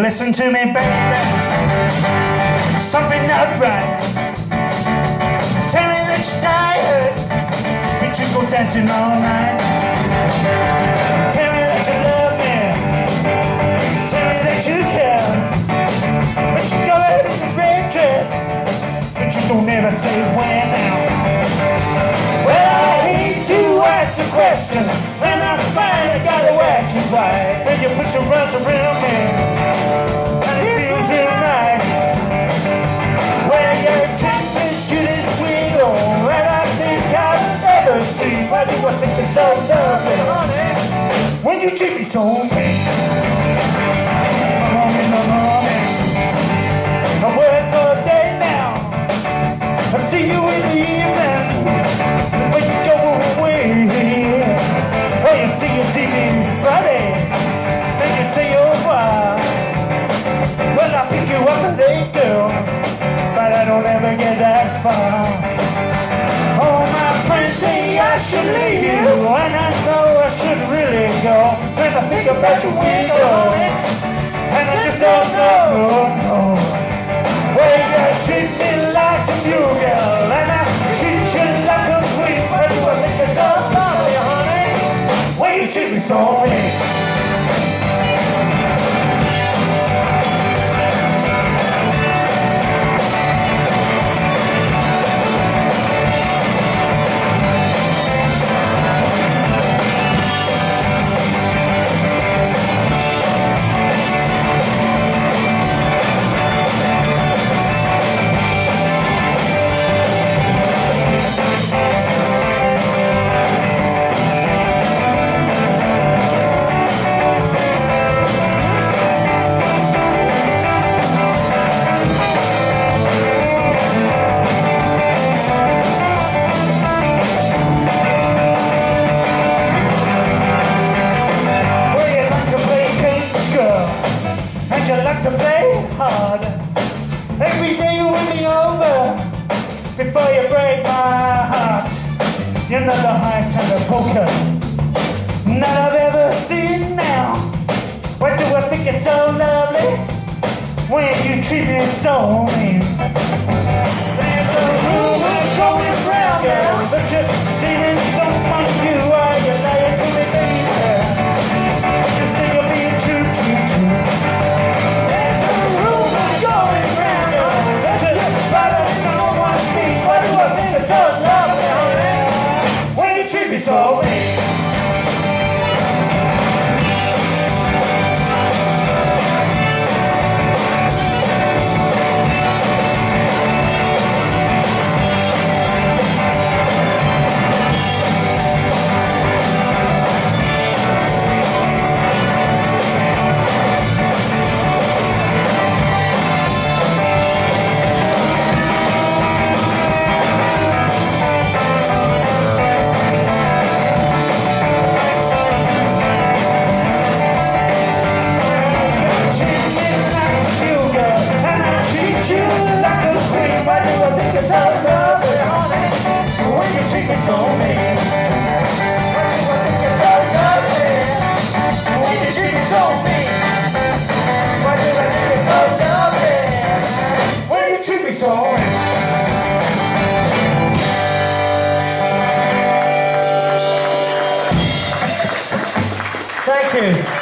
Listen to me, baby. Something not right. Tell me that you're tired, but you go dancing all night. Tell me that you love me. Tell me that you care. But you go out in the red dress, but you don't ever say when now. Well, I hate to ask the question, I finally gotta ask you twice. Then you put your arms around me, and it feels real nice. Well, you're treating to this wheel, and I think I've never seen. Why do I think it's so lovely? When you treat me so mean. Far. Oh, my friends say I should leave you, and I know I should really go. When I think about your window, and I just don't know, no, no. Well, you treat me like a new girl, and I treat you like a queen. Do I think it's so lovely, honey? Well, you treat me so mean. Hard. Every day you win me over before you break my heart. You're not the highest hand of poker that I've ever seen now. Why do I think it's so lovely when you treat me so mean? You.